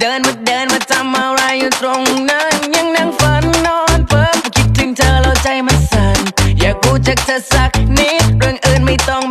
เดินมาเดินมาทำอะไรอยู่ตรงนั้น ยังนั่งฝันนอนเพ้อคิดถึงเธอแล้วใจมันสั่นอยากรู้จักเธอสักนิดเรื่องอื่นไม่ต้อง